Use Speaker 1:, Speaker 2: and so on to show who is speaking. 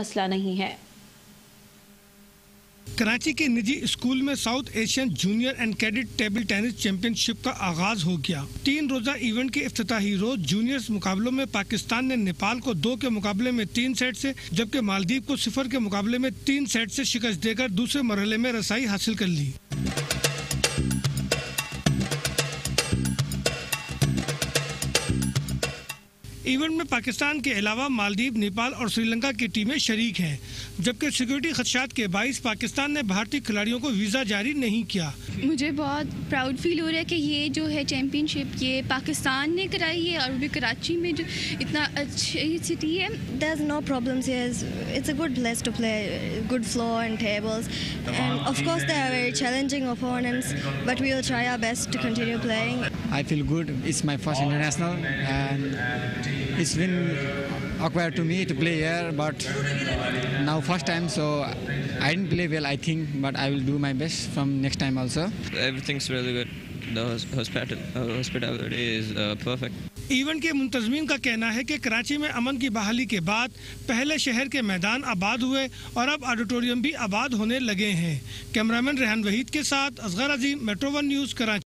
Speaker 1: मसला नहीं है।
Speaker 2: कराची के निजी स्कूल में South Asian junior and cadet table tennis championship का आगाज़ हो गया। तीन रोजा इवेंट के इफ्ताही रोज जूनियर्स मुकाबलों में पाकिस्तान ने नेपाल को दो के मुकाबले में तीन सेट से, जबकि मालदीव को सिफर के मुकाबले में तीन सेट से शिकस्त देकर दूसरे मरहले में रसाई हासिल कर ली। इवेंट में पाकिस्तान के अलावा मालदीव नेपाल और श्रीलंका की टीमें शरीक हैं जबकि सिक्योरिटी खदशात के बाईस पाकिस्तान ने भारतीय खिलाड़ियों को वीज़ा जारी नहीं किया।
Speaker 3: मुझे बहुत प्राउड फील हो रहा है कि ये जो है चैंपियनशिप ये पाकिस्तान ने कराई है और भी कराची में जो इतना अच्छी सिटी है।
Speaker 4: There no problem
Speaker 5: good flow and it's been awkward to me to play here, but now first time, so I didn't play well, I think, but I will do my best from next time also.
Speaker 6: Everything's really good. The hospital, uh, hospitality is uh, perfect.
Speaker 2: Event के मुंतजमीन का कहना है कि कराची में अमन की बहाली के बाद पहले शहर के मैदान आबाद हुए और अब ऑडिटोरियम भी आबाद होने लगे हैं कैमरामैन रेहान वहीद के साथ Asghar Azeem metro one news Karachi